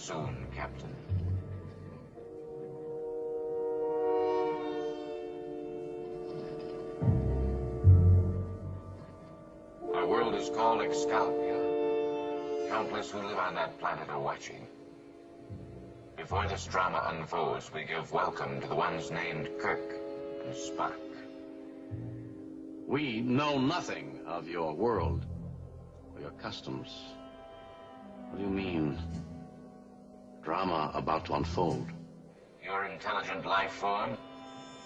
soon, Captain. Our world is called Excalbia. Countless who live on that planet are watching. Before this drama unfolds, we give welcome to the ones named Kirk and Spock. We know nothing of your world or your customs. What do you mean? Drama about to unfold. Your intelligent life form?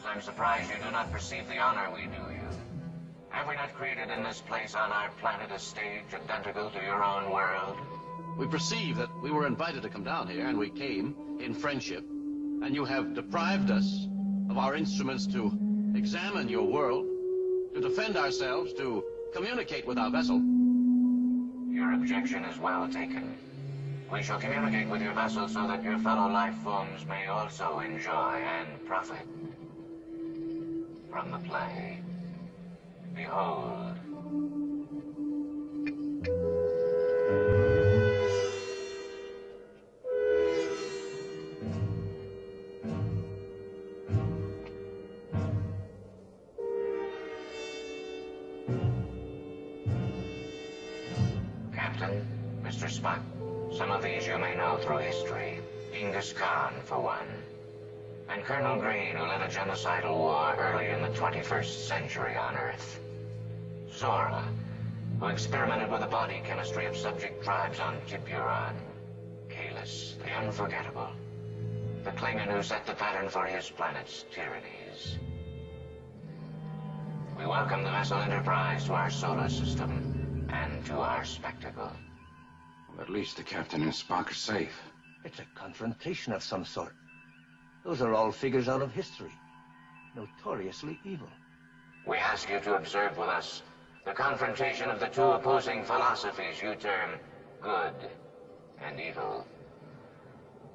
I'm surprised you do not perceive the honor we do you. Have we not created in this place on our planet a stage identical to your own world? We perceive that we were invited to come down here, and we came in friendship, and you have deprived us of our instruments to examine your world, to defend ourselves, to communicate with our vessel. Your objection is well taken. We shall communicate with your vessel so that your fellow life forms may also enjoy and profit from the play. Behold. Captain, Mr. Spock, some of these you may know through history. Genghis Khan, for one. And Colonel Green, who led a genocidal war early in the 21st century on Earth. Zora, who experimented with the body chemistry of subject tribes on Tiburon. Kahless, the unforgettable. The Klingon who set the pattern for his planet's tyrannies. We welcome the vessel Enterprise to our solar system and to our spectacle. At least the captain and Spock are safe. It's a confrontation of some sort. Those are all figures out of history. Notoriously evil. We ask you to observe with us the confrontation of the two opposing philosophies you term good and evil.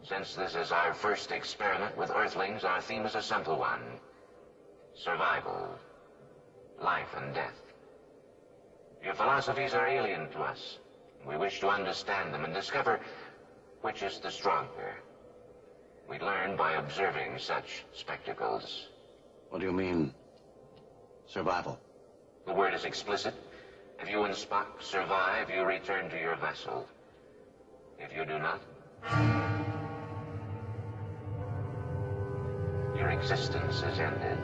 Since this is our first experiment with Earthlings, our theme is a simple one. Survival. Life and death. Your philosophies are alien to us. We wish to understand them and discover which is the stronger. We learn by observing such spectacles. What do you mean, survival? The word is explicit. If you and Spock survive, you return to your vessel. If you do not, your existence is ended.